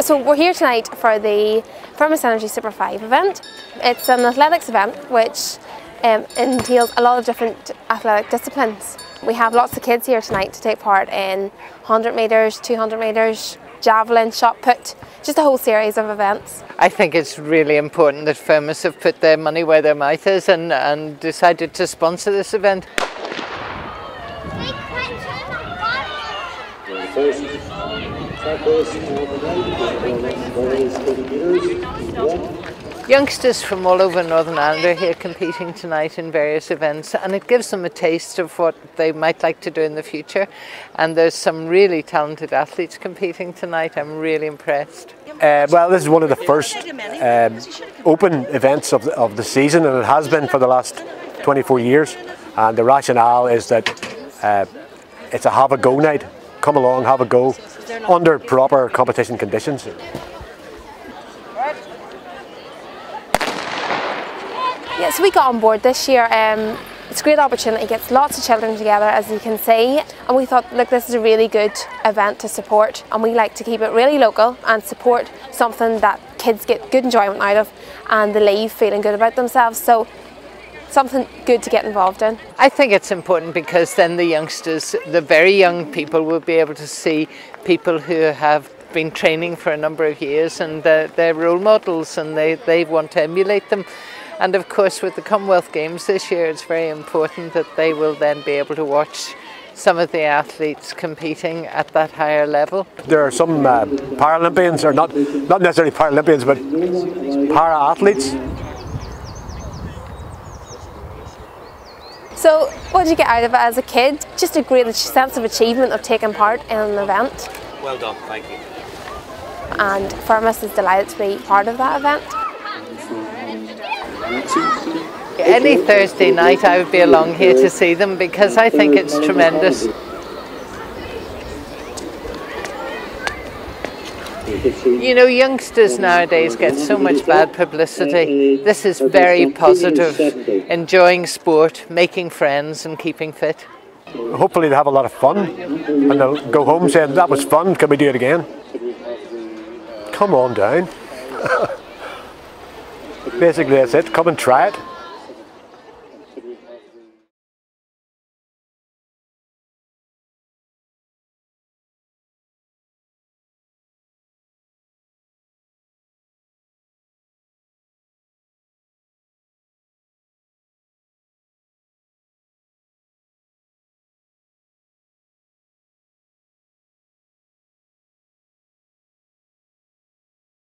So we're here tonight for the Firmus Energy Super 5 event. It's an athletics event which um, entails a lot of different athletic disciplines. We have lots of kids here tonight to take part in 100 metres, 200 metres, javelin, shot put, just a whole series of events. I think it's really important that Firmus have put their money where their mouth is and, and decided to sponsor this event. Youngsters from all over Northern Ireland are here competing tonight in various events and it gives them a taste of what they might like to do in the future and there's some really talented athletes competing tonight. I'm really impressed. Uh, well, this is one of the first um, open events of the, of the season and it has been for the last 24 years and the rationale is that uh, it's a have a go night. Come along, have a go under proper competition conditions. Yeah, so we got on board this year. Um, it's a great opportunity, gets lots of children together as you can see and we thought look this is a really good event to support and we like to keep it really local and support something that kids get good enjoyment out of and they leave feeling good about themselves so something good to get involved in. I think it's important because then the youngsters, the very young people will be able to see people who have been training for a number of years and they're, they're role models and they, they want to emulate them. And of course, with the Commonwealth Games this year, it's very important that they will then be able to watch some of the athletes competing at that higher level. There are some uh, Paralympians, or not, not necessarily Paralympians, but para athletes. So, what did you get out of it as a kid? Just a great sense of achievement of taking part in an event. Well done, thank you. And Firmus is delighted to be part of that event. Any Thursday night I would be along here to see them because I think it's tremendous. You know, youngsters nowadays get so much bad publicity. This is very positive, enjoying sport, making friends and keeping fit. Hopefully they have a lot of fun and they'll go home saying, that was fun, can we do it again? Come on down. Basically that's it, come and try it.